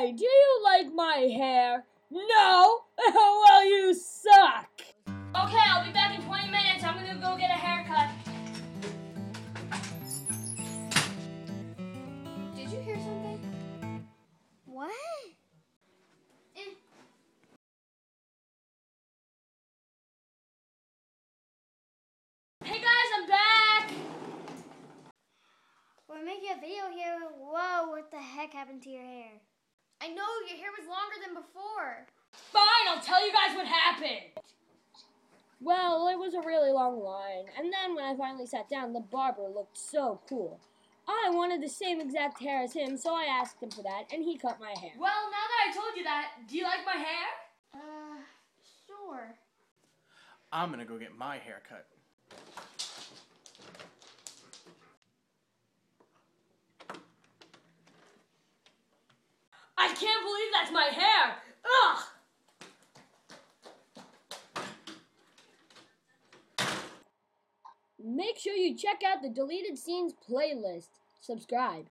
Hey, do you like my hair? No? well, you suck. Okay, I'll be back in 20 minutes. I'm gonna go get a haircut. Did you hear something? What? Eh. Hey guys, I'm back. We're making a video here. Whoa, what the heck happened to your hair? I know your hair was longer than before. Fine, I'll tell you guys what happened. Well, it was a really long line, and then when I finally sat down, the barber looked so cool. I wanted the same exact hair as him, so I asked him for that, and he cut my hair. Well, now that I told you that, do you like my hair? Uh, sure. I'm gonna go get my hair cut. I can't believe that's my hair. Ugh. Make sure you check out the deleted scenes playlist. Subscribe.